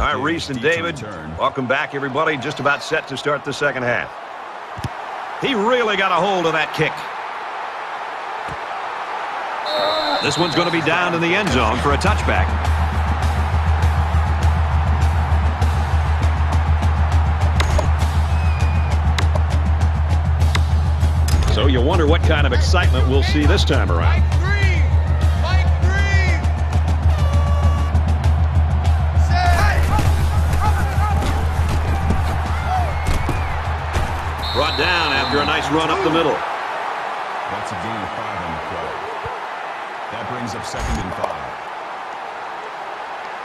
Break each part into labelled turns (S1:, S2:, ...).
S1: All right, Rece and David, welcome back, everybody. Just about set to start the second half. He really got a hold of that kick. This one's going to be down in the end zone for a touchback. So you wonder what kind of excitement we'll see this time around. Down after a nice run up the middle.
S2: That's a gain of five on the play. That brings up second and five.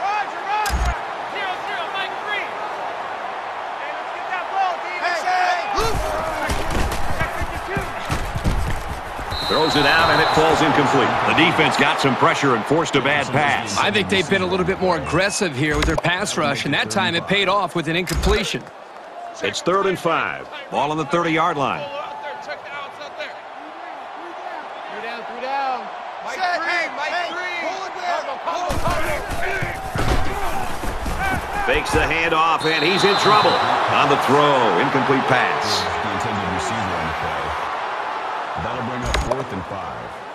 S3: Roger, Roger. Zero, zero, Mike Green. Hey, let's get that ball, D. Hey,
S1: Throws it out, and it falls incomplete. The defense got some pressure and forced a bad pass.
S4: I think they've been a little bit more aggressive here with their pass rush, and that time it paid off with an incompletion.
S1: It's third and five. Ball on the 30-yard line.
S3: out there. Check the outs out there. Three down, three down. Mike Set. Green, hey, Mike hey, Green. Pull it back. Combo, combo,
S1: Fakes the handoff, and he's in trouble. On the throw, incomplete pass.
S2: The intended receiver on the play. That'll bring up fourth and five.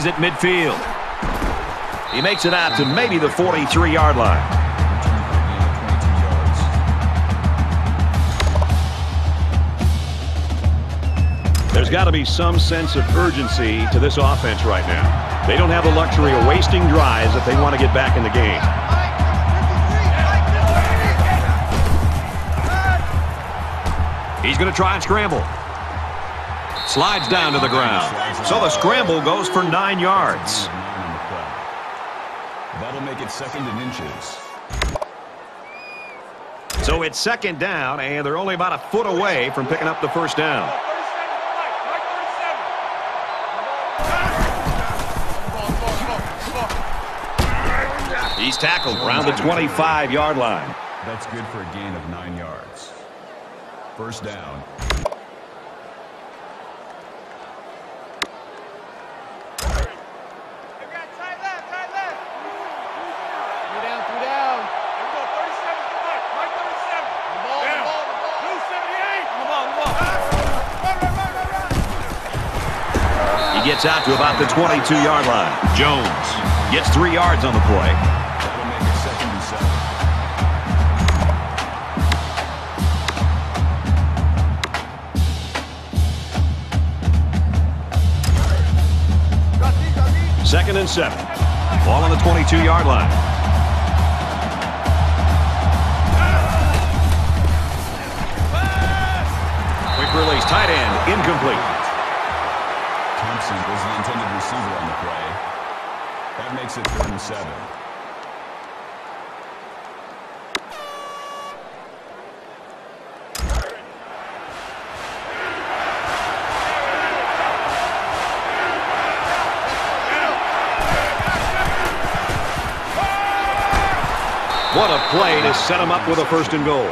S1: He's at midfield. He makes it out to maybe the 43-yard line. There's got to be some sense of urgency to this offense right now. They don't have the luxury of wasting drives if they want to get back in the game. He's going to try and scramble. Slides down to the ground. So the scramble goes for nine yards.
S2: That'll make it second and inches.
S1: So it's second down, and they're only about a foot away from picking up the first down. He's tackled around the 25-yard line.
S2: That's good for a gain of nine yards. First down.
S1: Gets out to about the 22-yard line. Jones gets three yards on the play.
S2: Second and seven.
S1: Ball on the 22-yard line. Quick release, tight end, incomplete.
S2: Thompson was the intended receiver on the play. That makes it third and seven.
S1: What a play to set him up with a first and goal.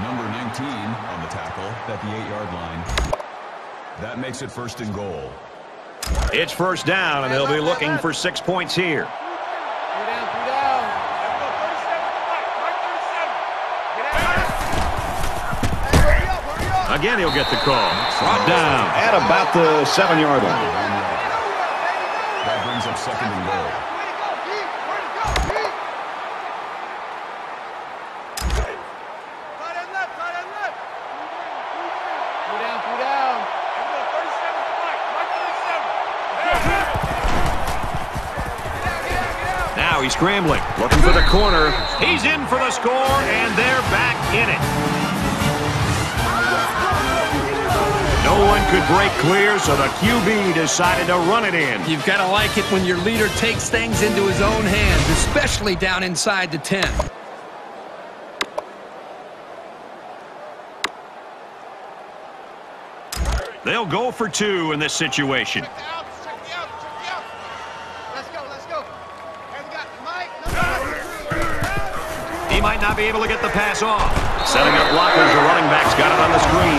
S2: Number 19 on the tackle at the eight-yard line. That makes it first and goal.
S1: It's first down, and they'll be looking for six points here.
S3: Three down, three down. Here we go, 37 to Mike. Mike 37. Get out. Hurry up, hurry up.
S1: Again, he'll get the call. Brought down at about the seven-yard line.
S2: That brings up second and goal.
S3: Way to go, Pete. Way to go, Pete. Tight end left, tight end left. Three down, three down. Here we go, 37 to Mike. Mike 37.
S1: Now he's scrambling, looking for the corner. He's in for the score, and they're back in it. No one could break clear, so the QB decided to run it in.
S4: You've got to like it when your leader takes things into his own hands, especially down inside the 10.
S1: They'll go for two in this situation.
S3: Check the outs, check the outs, check the outs. Let's go, let's go. Hey, we got Mike. number
S1: might be able to get the pass off. Setting up blockers, the running back's got it on the screen.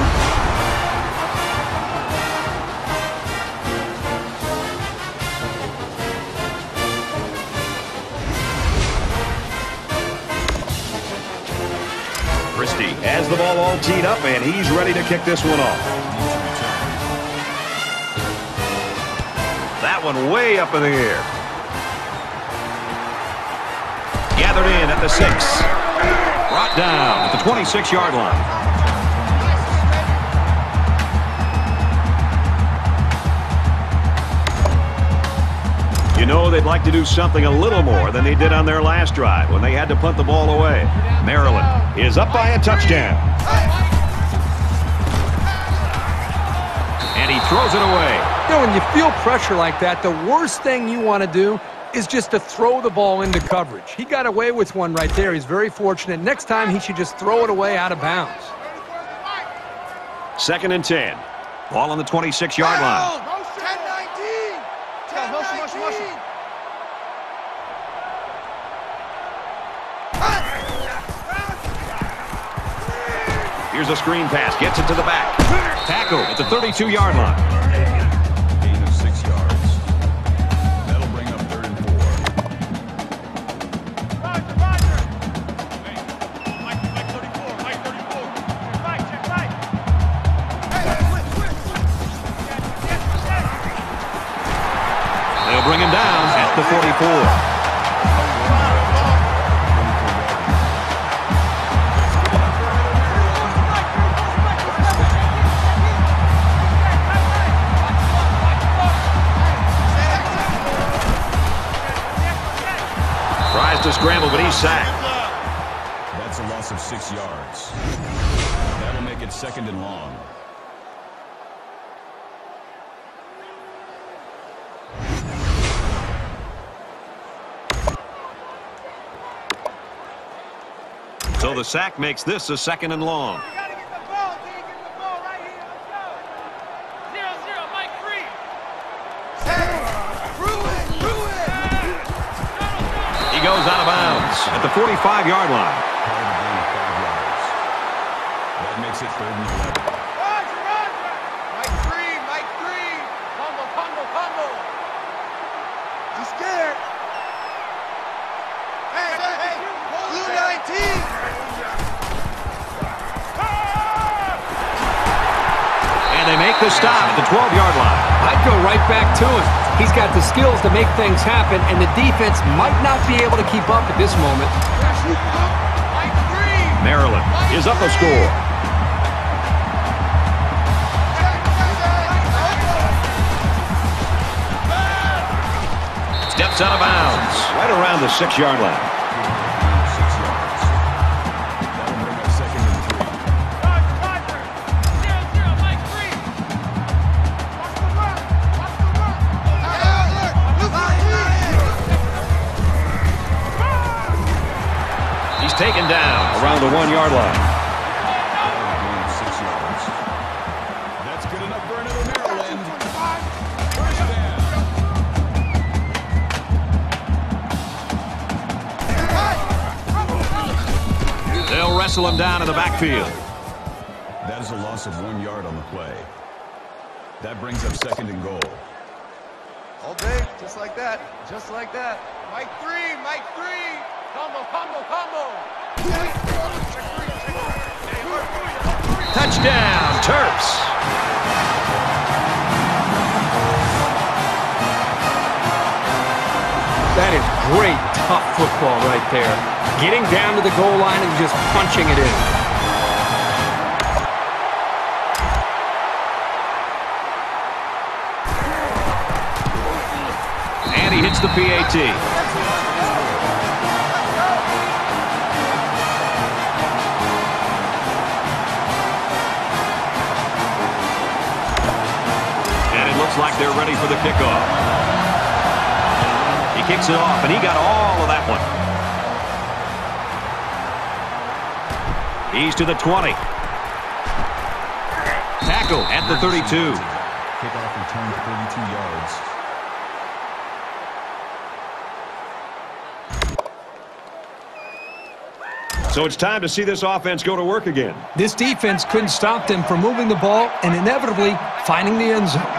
S1: Christie has the ball all teed up, and he's ready to kick this one off. That one way up in the air. Gathered in at the six. Brought down at the 26-yard line. You know they'd like to do something a little more than they did on their last drive when they had to punt the ball away. Maryland is up by a touchdown. And he throws it away.
S4: You know, when you feel pressure like that, the worst thing you want to do is just to throw the ball into coverage. He got away with one right there. He's very fortunate. Next time, he should just throw it away out of bounds.
S1: Second and 10. Ball on the 26-yard line. Here's a screen pass. Gets it to the back. Tackle at the 32-yard line. The sack makes this a second and long.
S3: You gotta get the ball, D. Get the ball right here. Let's go. Zero, zero, Mike free.
S1: He goes out of bounds at the 45-yard line.
S2: Part of a gain of five yards. That makes it third and 11.
S1: The stop at the 12-yard line.
S4: I'd go right back to him. He's got the skills to make things happen, and the defense might not be able to keep up at this moment.
S1: Maryland is up a score. Steps out of bounds right around the six-yard line. Taken down around the one-yard line.
S2: Gain of six yards. That's good enough for another Maryland. First down.
S1: They'll wrestle him down in the backfield.
S2: That is a loss of one yard on the play. That brings up second and goal.
S3: All day, just like that, just like that. Mike three, Mike three. Combo, combo, combo.
S1: Touchdown, Terps.
S4: That is great, tough football right there. Getting down to the goal line and just punching it in.
S1: And he hits the PAT. Kickoff. He kicks it off, and he got all of that one. He's to the 20. Tackle at the 32.
S2: Kickoff return 32 yards.
S1: So it's time to see this offense go to work again.
S4: This defense couldn't stop them from moving the ball and inevitably finding the end zone.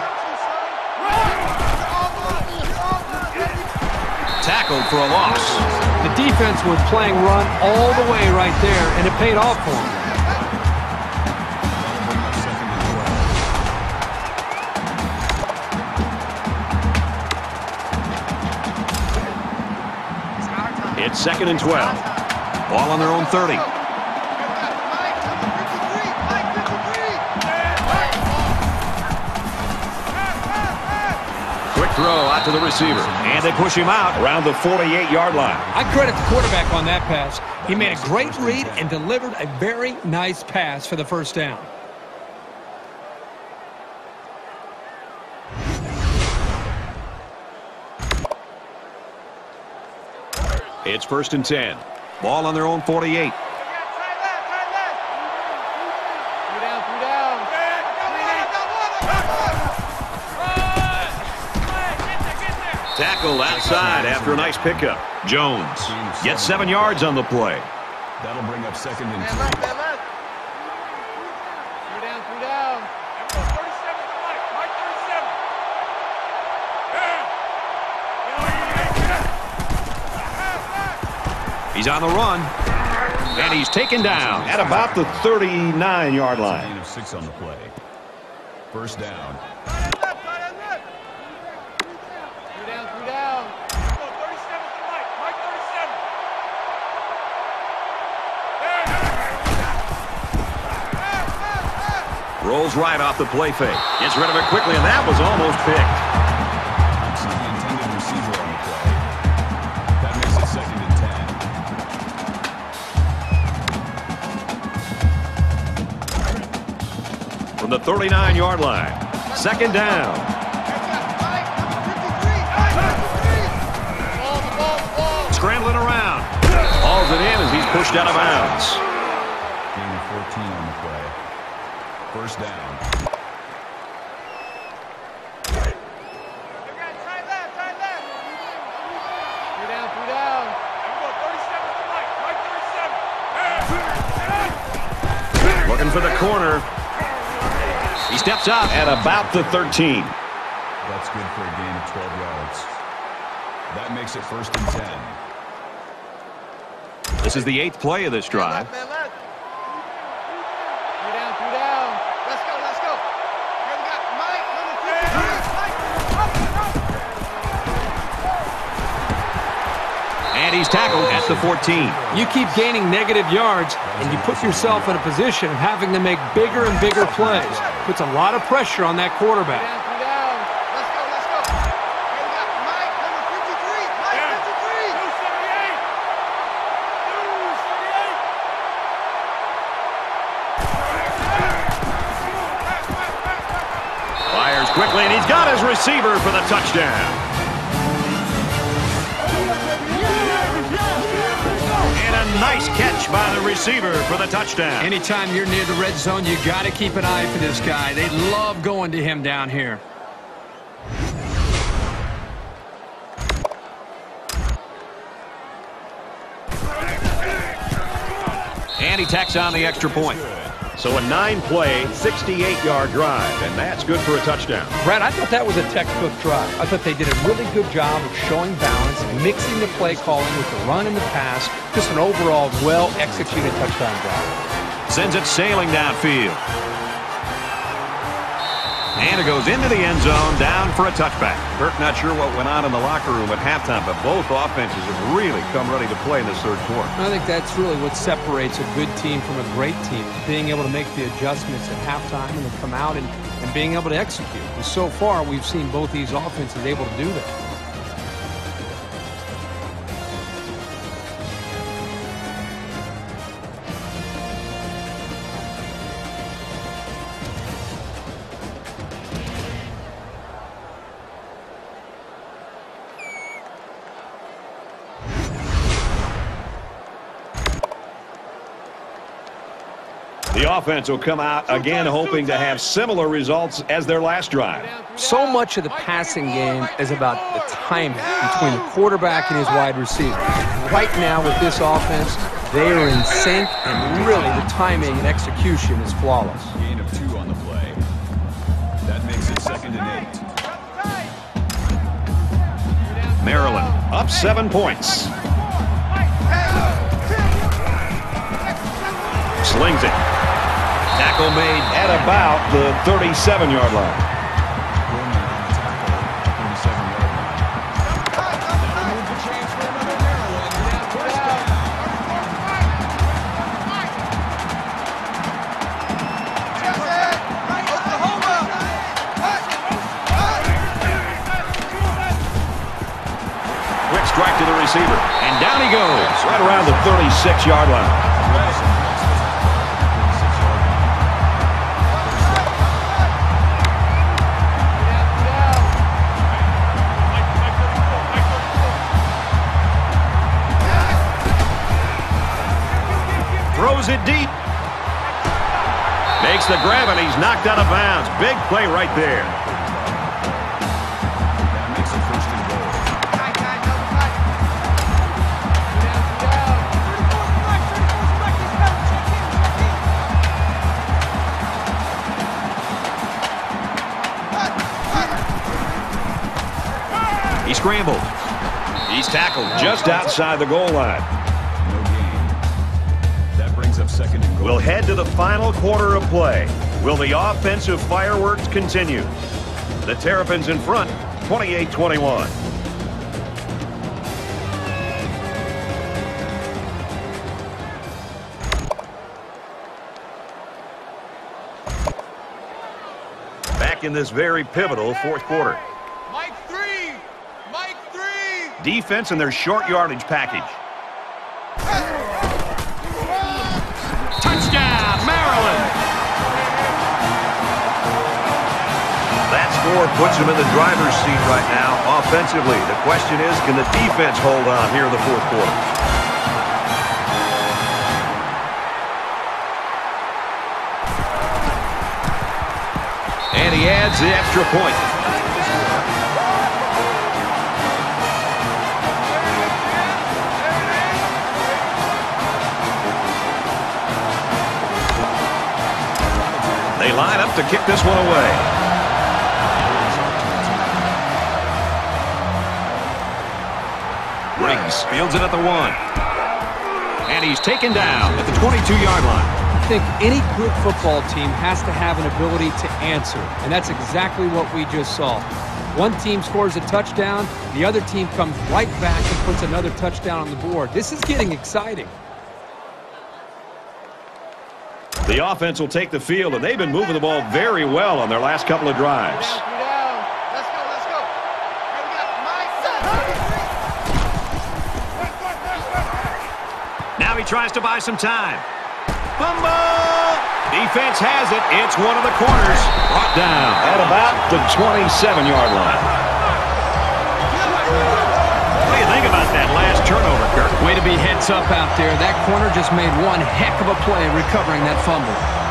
S1: For a loss.
S4: The defense was playing run all the way right there, and it paid off for them.
S1: It's second and 12. Ball on their own 30. Throw out to the receiver. And they push him out around the 48-yard line.
S4: I credit the quarterback on that pass. He made a great read and delivered a very nice pass for the first down.
S1: It's first and 10. Ball on their own 48. Tackled outside after a nice pickup. Jones gets seven yards on the play.
S2: That'll bring up second and
S3: Three
S2: two.
S3: down, three down. 37 to Mike. Mike 37.
S1: He's on the run. And he's taken down at about the 39-yard line.
S2: Six on the play. First down,
S3: three down. 37 to Mike. Mike 37.
S1: Rolls right off the play fake. Gets rid of it quickly, and that was almost picked. From the 39-yard line. Second down. Scrambling around. Hauls it in as he's pushed out of bounds. Steps out at about the 13.
S2: That's good for a gain of 12 yards. That makes it first and 10.
S1: This is the eighth play of this drive.
S3: Man left. Three down, three down. Let's go, let's go. Here we got Mike, number 53. Mike,
S1: And he's tackled at the 14.
S4: You keep gaining negative yards, and you put yourself in a position of having to make bigger and bigger plays. Puts a lot of pressure on that quarterback.
S3: Three down, three down. Let's go, let's go. Here we got Mike, number 53. Mike, 53. 278. 278.
S1: Fires quickly, and he's got his receiver for the touchdown. Nice catch by the receiver for the touchdown.
S4: Anytime you're near the red zone, you got to keep an eye for this guy. They love going to him down here.
S1: And he tacks on the extra point. So a nine-play, 68-yard drive, and that's good for a touchdown.
S4: Brad, I thought that was a textbook drive. I thought they did a really good job of showing balance, mixing the play calling with the run and the pass. Just an overall well-executed touchdown drive.
S1: Sends it sailing downfield. And it goes into the end zone, down for a touchback. Burke not sure what went on in the locker room at halftime, but both offenses have really come ready to play in this third quarter.
S4: I think that's really what separates a good team from a great team, being able to make the adjustments at halftime and then come out and, and being able to execute. And so far, we've seen both these offenses able to do that.
S1: Offense will come out again hoping to have similar results as their last drive.
S4: So much of the passing game is about the timing between the quarterback and his wide receiver. Right now with this offense, They are in sync, and really the timing and execution is flawless.
S2: Gain of two on the play. That makes it second and eight.
S1: Maryland up seven points. Slings it. Tackle made at about the 37-yard line.
S2: Gorman on the tackle, 37-yard line. That'll move the chains for another Maryland. First down.
S1: Quick strike to the receiver. And down he goes, right around the 36-yard line. Throws it deep. Makes the grab, and he's knocked out of bounds. Big play right there.
S2: That makes it first and goal.
S1: He scrambled. He's tackled just outside the goal line.
S2: Second and goal.
S1: We'll head to the final quarter of play. Will the offensive fireworks continue? The Terrapins in front, 28-21. Back in this very pivotal fourth quarter.
S3: Mike three! Mike three!
S1: Defense and their short yardage package. Puts them in the driver's seat right now offensively. The question is, can the defense hold on here in the fourth quarter? And he adds the extra point. They line up to kick this one away. Fields it at the one. And he's taken down at the 22-yard line.
S4: I think any good football team has to have an ability to answer, and that's exactly what we just saw. One team scores a touchdown, the other team comes right back and puts another touchdown on the board. This is getting exciting.
S1: The offense will take the field, and they've been moving the ball very well on their last couple of drives. Tries to buy some time. Fumble! Defense has it. It's one of the corners. Brought down at about the 27-yard line. What do you think about that last turnover, Kirk?
S4: Way to be heads up out there. That corner just made one heck of a play recovering that fumble.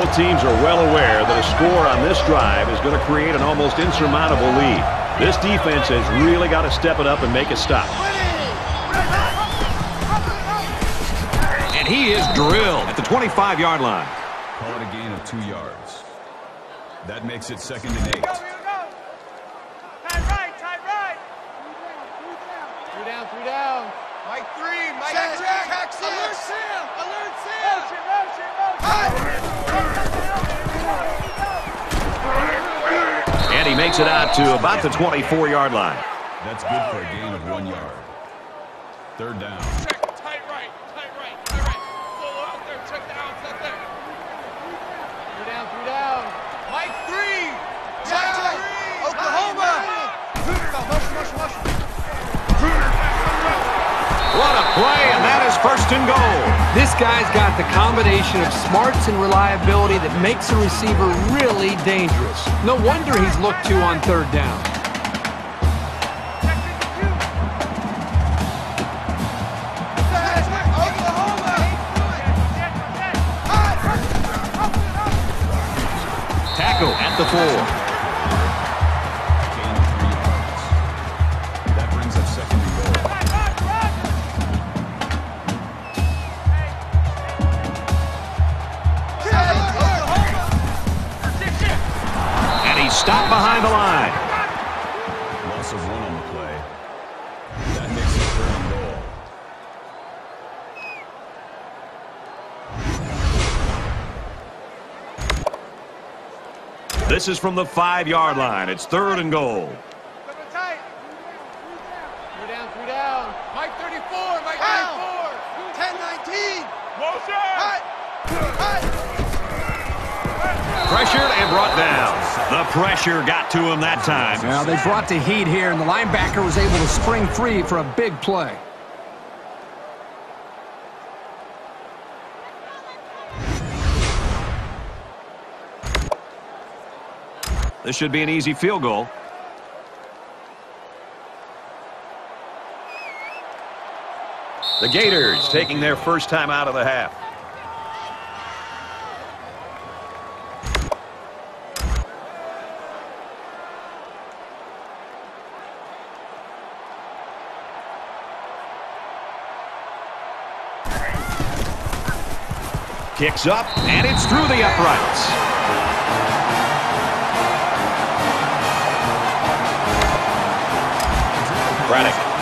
S1: Both teams are well aware that a score on this drive is going to create an almost insurmountable lead. This defense has really got to step it up and make a stop. And he is drilled at the 25-yard line.
S2: Call it a gain of two yards. That makes it second and eight.
S3: Tight right, tight right. Three down, three down. Mike three, Mike
S5: Check,
S3: three.
S5: check,
S3: Check
S5: Sam.
S3: Alert Sam, alert Sam. Motion, motion, motion.
S1: And he makes it out to about the 24-yard line.
S2: That's good for a gain of one yard. Third down.
S3: Check, tight right, tight right, tight right. Full out there, check the outside there. Three down, three down. Mike three. Mike
S5: Check.
S3: three.
S5: Oklahoma.
S1: What a play, and that is first and goal.
S4: This guy's got the combination of smarts and reliability that makes a receiver really dangerous. No wonder he's looked to on third down.
S1: tackle at the four. This is from the five-yard line. It's third and goal.
S3: Tight. Three down, three down. Mike 34, Mike 34. 10, 19. Motion. Hut. Hut.
S1: Pressured and brought down. The pressure got to him that time.
S4: Well, they brought the heat here, and the linebacker was able to spring free for a big play.
S1: This should be an easy field goal. The Gators taking their first time out of the half. Kicks up, and it's through the uprights.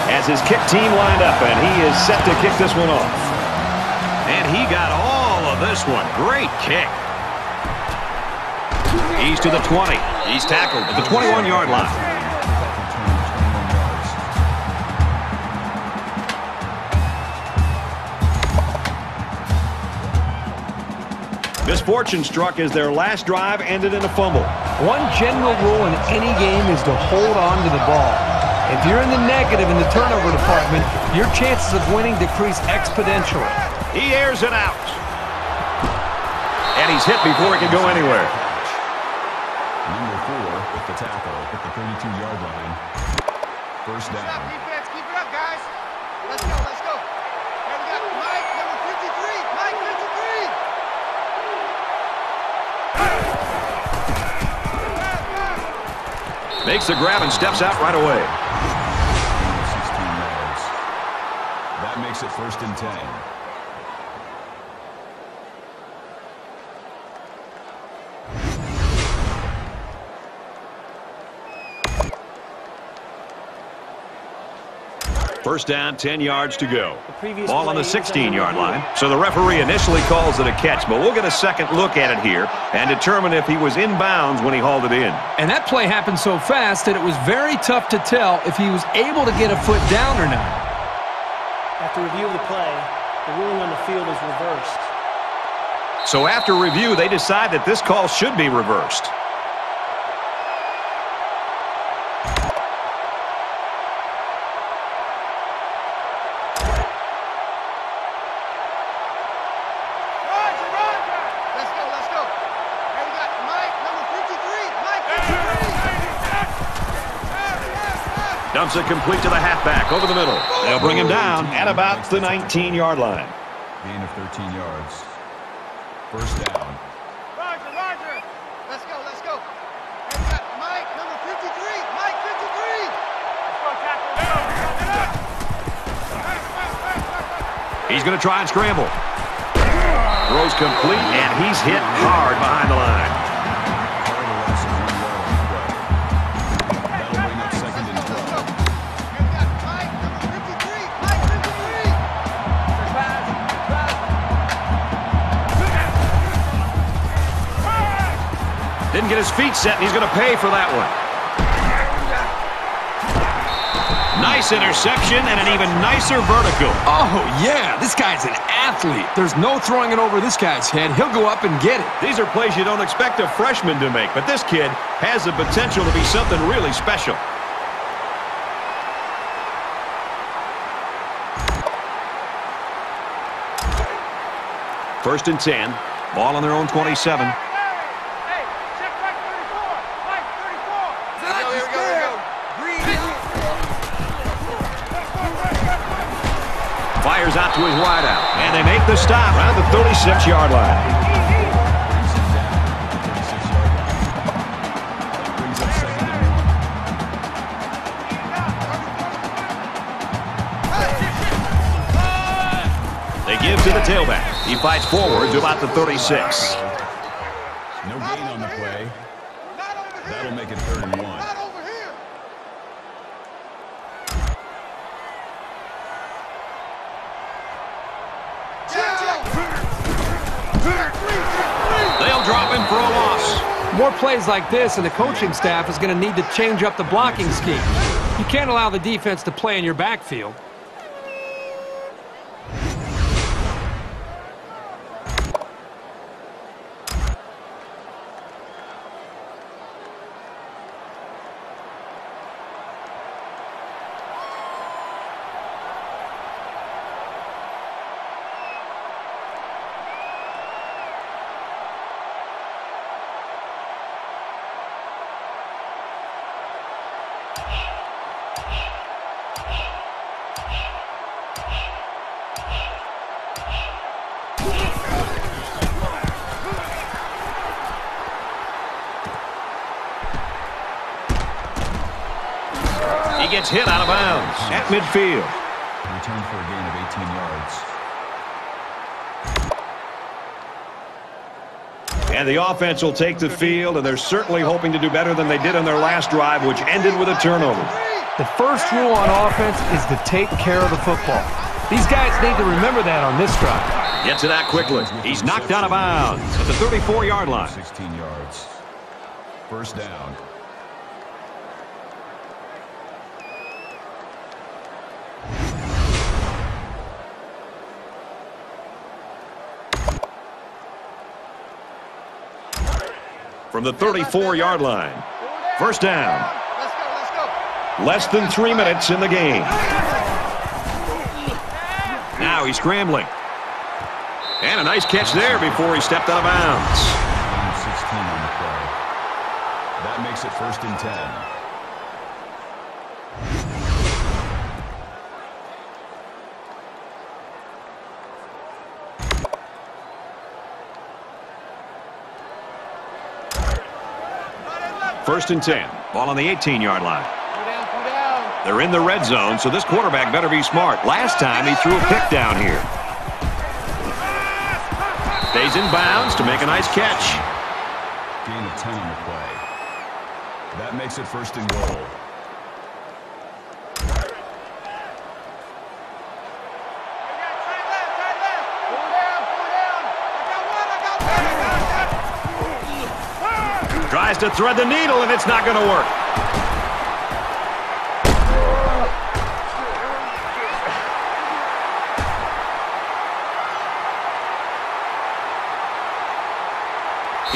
S1: Braddock has his kick team lined up, and he is set to kick this one off. And he got all of this one. Great kick. He's to the 20. He's tackled at the 21-yard line.
S2: Return 21 yards.
S1: Misfortune struck as their last drive ended in a fumble.
S4: One general rule in any game is to hold on to the ball. If you're in the negative in the turnover department, your chances of winning decrease exponentially.
S1: He airs it out. And he's hit before he can go anywhere.
S2: Number four with the tackle at the 32-yard line. First
S3: Stop
S2: down.
S3: defense. Keep it up, guys. Let's go, let's go. Here we got Mike, number 53. Mike 53.
S1: Makes the grab and steps out right away.
S2: Makes it first and 10.
S1: First down, 10 yards to go. Ball on the 16-yard line. So the referee initially calls it a catch, but we'll get a second look at it here and determine if he was in bounds when he hauled it in.
S4: And that play happened so fast that it was very tough to tell if he was able to get a foot down or not.
S5: After review of the play, the ruling on the field is reversed.
S1: So after review, they decide that this call should be reversed.
S3: Roger, Roger. Let's go, let's go. Here we got Mike, number 53. Mike 53.
S1: Dumps it complete to the halfback over the middle. They'll bring him down at about the 19-yard line.
S2: Gain of 13 yards. First down.
S3: Roger, Roger. Let's go, let's go. Here we got Mike, number 53. Mike 53. Let's go, tackle.
S1: He's going to try and scramble. Throws complete, and he's hit hard behind the line. Didn't get his feet set, and he's going to pay for that one. Nice interception and an even nicer vertical.
S4: Oh, yeah, this guy's an athlete. There's no throwing it over this guy's head. He'll go up and get it.
S1: These are plays you don't expect a freshman to make, but this kid has the potential to be something really special. First and 10. Ball on their own 27. Fires out to his wideout. And they make the stop around the 36-yard line.
S2: They give
S1: to the tailback. He fights forward to about the 36.
S4: Like this, and the coaching staff is going to need to change up the blocking scheme. You can't allow the defense to play in your backfield.
S1: At midfield.
S2: Return for a gain of 18 yards.
S1: And the offense will take the field, and they're certainly hoping to do better than they did on their last drive, which ended with a turnover.
S6: The first rule on offense is to take care of the football. These guys need to remember that on this drive.
S1: Get to that quickly. He's knocked out of bounds at the 34-yard line.
S2: 16 yards. First down.
S1: From the 34-yard line. First down. Less than three minutes in the game. Now he's scrambling. And a nice catch there before he stepped out of bounds.
S2: 16 on the play. That makes it first and 10.
S1: First and 10. Ball on the 18-yard line. They're in the red zone, so this quarterback better be smart. Last time he threw a pick down here. Stays in bounds to make a nice catch.
S2: Gain of 10 on the play. That makes it first and goal.
S1: Tries to thread the needle, and it's not going to work.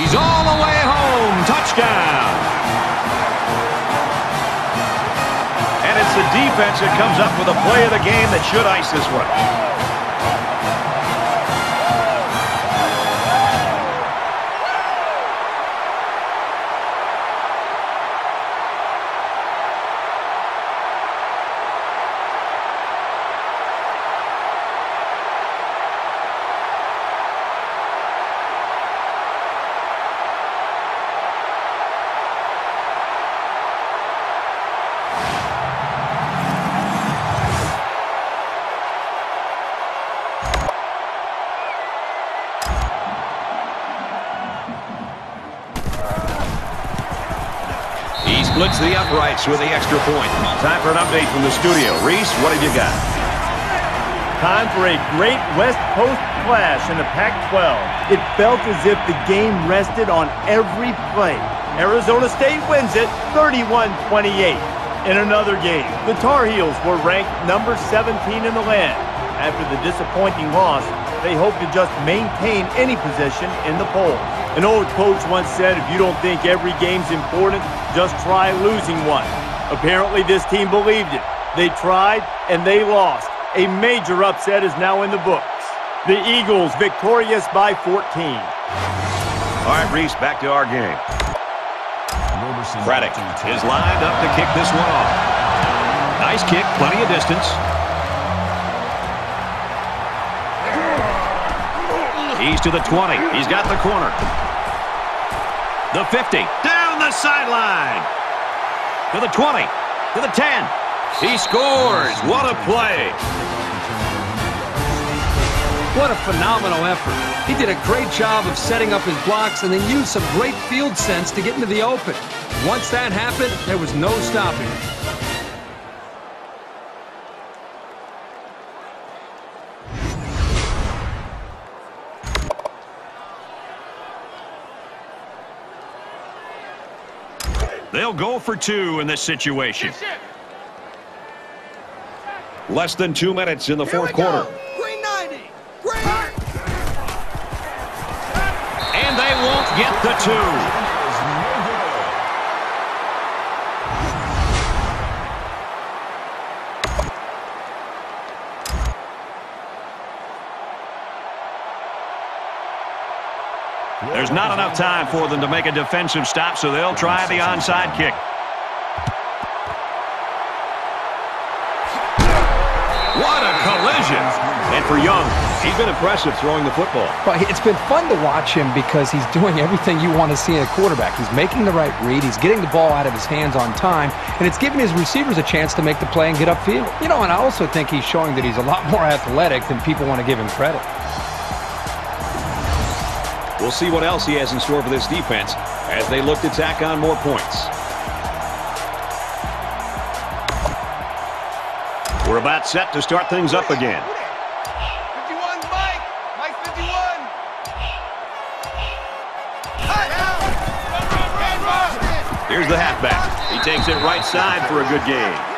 S1: He's all the way home. Touchdown. And it's the defense that comes up with a play of the game that should ice this one. Time for an update from the studio. Rece, what have you got?
S7: Time for a great West Coast clash in the Pac-12. It felt as if the game rested on every play. Arizona State wins it 31-28. In another game, the Tar Heels were ranked number 17 in the land. After the disappointing loss, they hope to just maintain any position in the polls. An old coach once said, if you don't think every game's important, just try losing one. Apparently this team believed it. They tried and they lost. A major upset is now in the books. The Eagles victorious by 14.
S1: All right, Rece, back to our game.
S2: Roberson
S1: Braddock
S2: back to the
S1: is lined up to kick this one off. Nice kick, plenty of distance. He's to the 20. He's got the corner. The 50. Down the sideline. To the 20. To the 10. He scores. What a play.
S4: What a phenomenal effort. He did a great job of setting up his blocks and then used some great field sense to get into the open. Once that happened, there was no stopping
S1: They'll go for two in this situation. Less than two minutes in the fourth quarter.
S3: Green 90. Green.
S1: And they won't get the two. There's not enough time for them to make a defensive stop, so they'll try the onside kick. What a collision. And for Young, he's been impressive throwing the football.
S6: Well, it's been fun to watch him because he's doing everything you want to see in a quarterback. He's making the right read. He's getting the ball out of his hands on time, and it's giving his receivers a chance to make the play and get upfield. You know, and I also think he's showing that he's a lot more athletic than people want to give him credit.
S1: We'll see what else he has in store for this defense as they look to tack on more points. We're about set to start things up again.
S3: 51, Mike. Mike 51.
S1: Here's the halfback. He takes it right side for a good gain.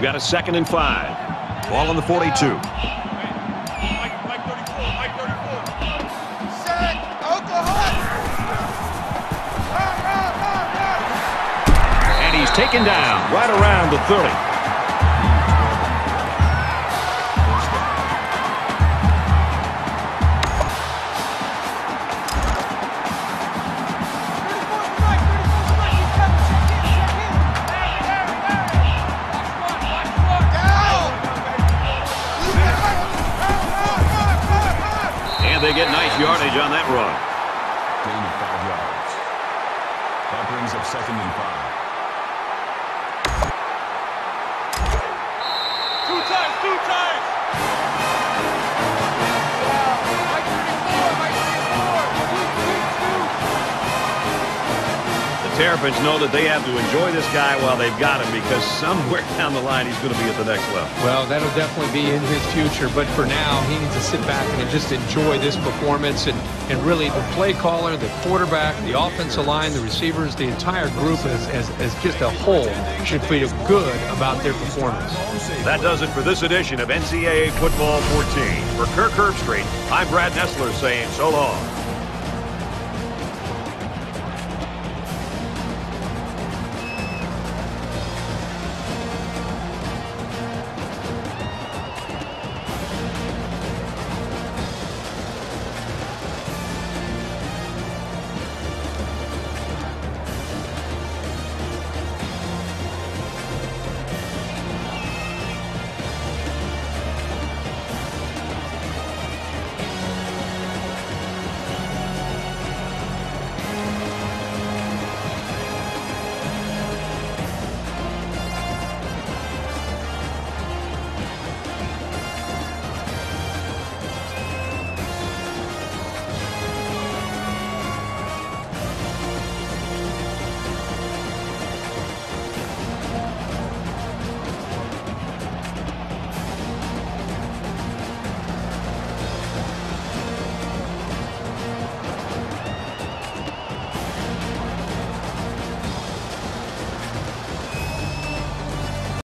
S1: We've got a second and five. Ball on the 42.
S3: Mike, Mike 34, Mike 34. Set, Oklahoma. Run, run, run, run.
S1: And he's taken down right around the 30. Know that they have to enjoy this guy while they've got him because somewhere down the line he's going to be at the next level.
S4: Well, that'll definitely be in his future, but for now, he needs to sit back and just enjoy this performance. And, and really, the play caller, the quarterback, the offensive line, the receivers, the entire group as, as, as just a whole should feel good about their performance.
S1: That does it for this edition of NCAA Football 14. For Kirk Herbstreit, I'm Brad Nessler saying so long.